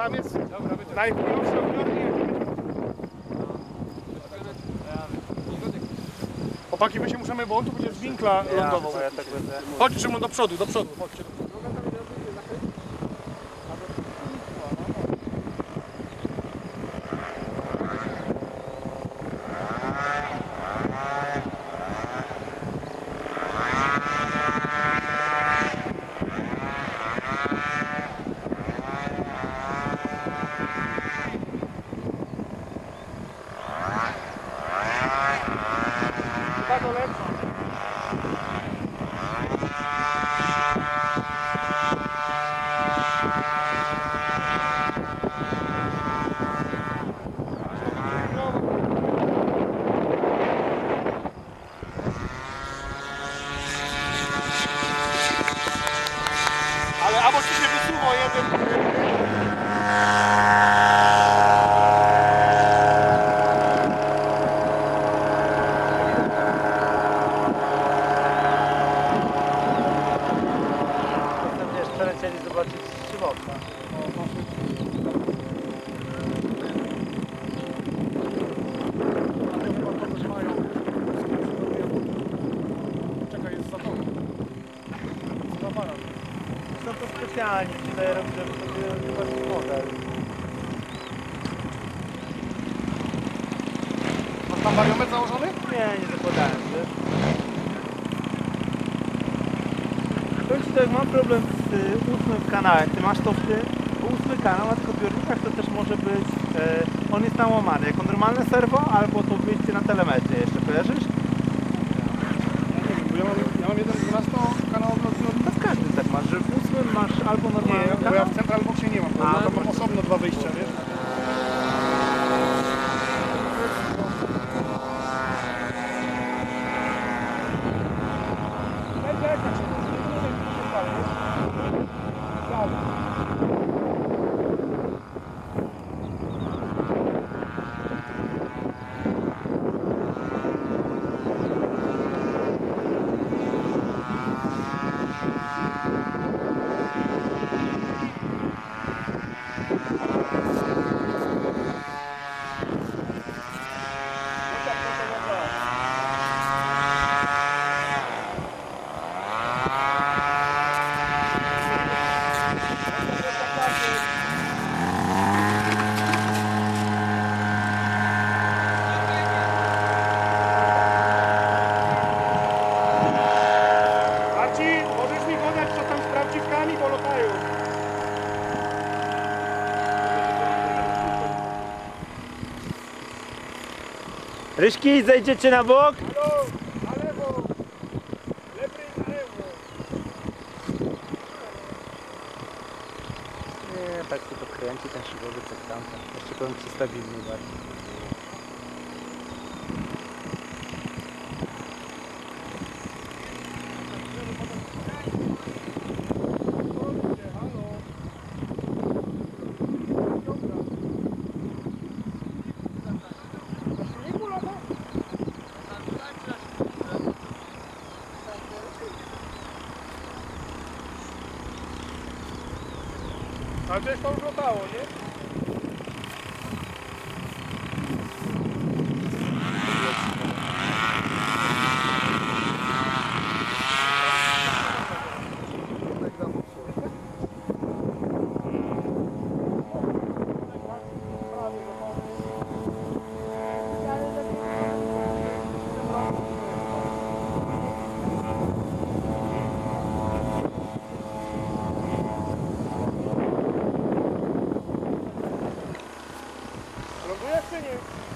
tam jest największy odbiornik. Chłopaki, my się musimy, bo on tu będzie z winkla lądował. Tak. Chodź Szymon do przodu, do przodu, chodźcie. Chyba to lepsze. Ale albo ci się wysuwa jeden. Potem wiesz, przelecieli zobaczyć jest za to. Specjalnie tutaj robią, żeby to był zobaczyć model. Masz tam wariometr założony? Nie, nie zakładałem, wiesz. Powiem Ci tak, mam problem z y, ósmym kanałem. Ty masz to w tym, ósmy kanał na tych odbiornikach to też może być, e, on jest nałamany, jako normalne serwo, albo to wyjście na telemetrię jeszcze, kojarzysz? Bo ja mam, ja mam jeden 12 kanałowy odbiornik. To w każdym tak masz, że w ósmym masz albo Nie, normalny bo ja kanał, w Central Boxie nie mam. A, Ja tam to mam osobno dwa wyjścia, wiesz? Marcin, możesz mi podać co tam z prawdziwkami, bo lotają. Ryszki, zejdziecie na bok? Na lewo. Lepiej na lewo. Nie, tak się to kręci ten szybowy jak tamten. Jeszcze powiem Ci stabilny bardziej. A przecież to już latało, nie? могу я оценивать.